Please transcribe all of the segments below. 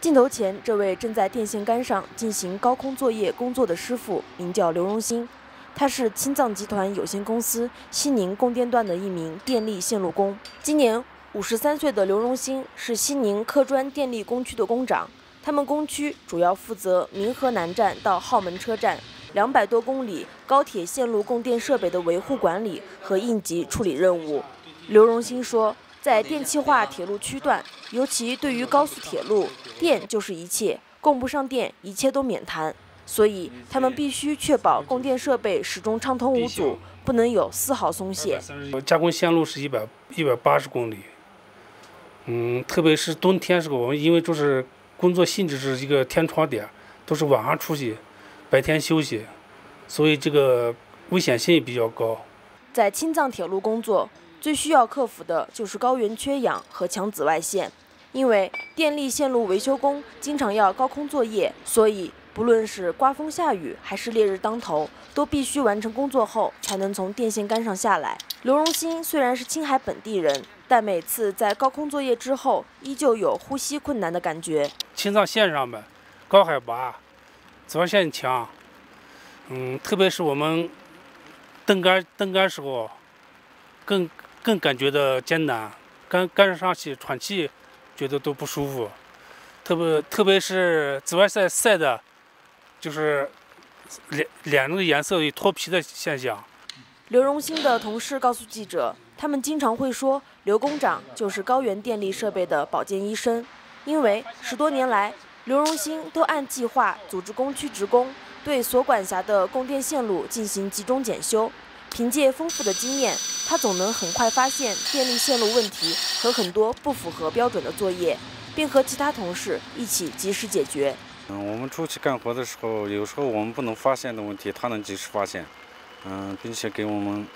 镜头前，这位正在电线杆上进行高空作业工作的师傅名叫刘荣兴，他是青藏集团有限公司西宁供电段的一名电力线路工。今年五十三岁的刘荣兴是西宁客专电力工区的工长，他们工区主要负责民河南站到浩门车站两百多公里高铁线路供电设备的维护管理和应急处理任务。刘荣兴说。在电气化铁路区段，尤其对于高速铁路，电就是一切，供不上电，一切都免谈。所以他们必须确保供电设备始终畅通无阻，不能有丝毫松懈。加工线路是一百一百八十公里，嗯，特别是冬天时候，我们因为就是工作性质是一个天窗点，都是晚上出去，白天休息，所以这个危险性也比较高。在青藏铁路工作。最需要克服的就是高原缺氧和强紫外线，因为电力线路维修工经常要高空作业，所以不论是刮风下雨还是烈日当头，都必须完成工作后才能从电线杆上下来。刘荣新虽然是青海本地人，但每次在高空作业之后，依旧有呼吸困难的感觉。青藏线上呗高海拔，紫外线强，嗯，特别是我们登杆登杆时候，更。更感觉到艰难，刚刚上去喘气，觉得都不舒服，特别特别是紫外线晒的，就是脸脸那个颜色有脱皮的现象。刘荣兴的同事告诉记者，他们经常会说刘工长就是高原电力设备的保健医生，因为十多年来，刘荣兴都按计划组织工区职工对所管辖的供电线路进行集中检修。凭借丰富的经验，他总能很快发现电力线路问题和很多不符合标准的作业，并和其他同事一起及时解决。嗯，我们出去干活的时候，有时候我们不能发现的问题，他能及时发现，嗯，并且给我们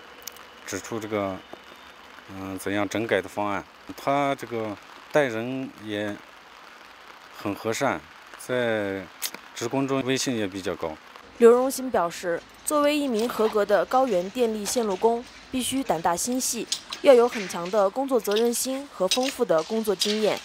指出这个嗯怎样整改的方案。他这个待人也很和善，在职工中威信也比较高。刘荣新表示，作为一名合格的高原电力线路工，必须胆大心细，要有很强的工作责任心和丰富的工作经验。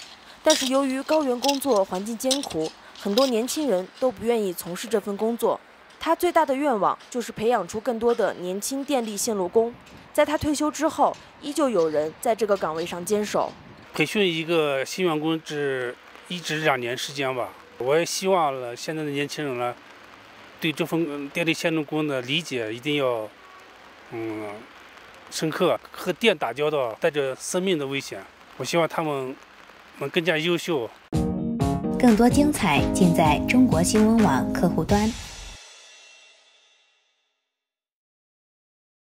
但是，由于高原工作环境艰苦，很多年轻人都不愿意从事这份工作。他最大的愿望就是培养出更多的年轻电力线路工，在他退休之后，依旧有人在这个岗位上坚守。培训一个新员工只一至两年时间吧。我也希望了现在的年轻人呢。对这份电力线路工的理解一定要，嗯，深刻。和电打交道带着生命的危险，我希望他们能更加优秀。更多精彩尽在中国新闻网客户端。